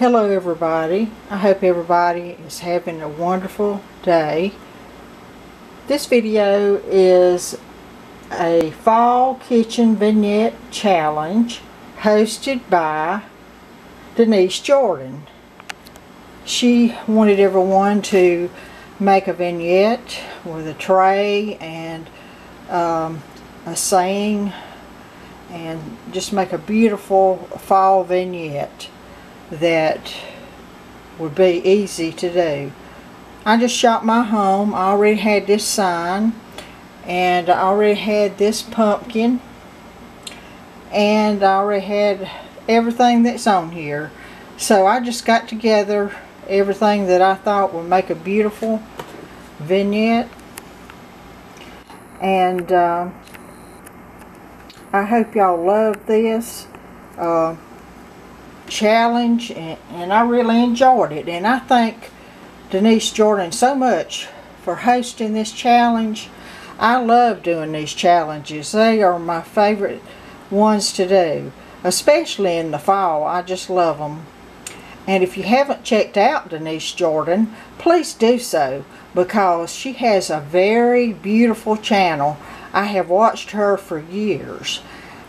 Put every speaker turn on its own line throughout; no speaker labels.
Hello everybody. I hope everybody is having a wonderful day. This video is a fall kitchen vignette challenge hosted by Denise Jordan. She wanted everyone to make a vignette with a tray and um, a saying and just make a beautiful fall vignette that would be easy to do. I just shot my home. I already had this sign and I already had this pumpkin and I already had everything that's on here. So I just got together everything that I thought would make a beautiful vignette and uh, I hope y'all love this. Uh, challenge and, and I really enjoyed it and I thank Denise Jordan so much for hosting this challenge. I love doing these challenges. They are my favorite ones to do, especially in the fall. I just love them. And if you haven't checked out Denise Jordan, please do so because she has a very beautiful channel. I have watched her for years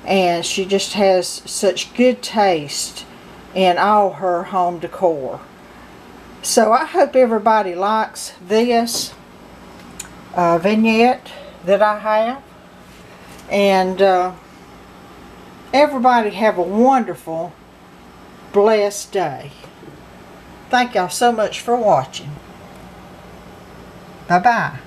and she just has such good taste in all her home decor. So I hope everybody likes this uh, vignette that I have. And uh, everybody have a wonderful, blessed day. Thank y'all so much for watching. Bye-bye.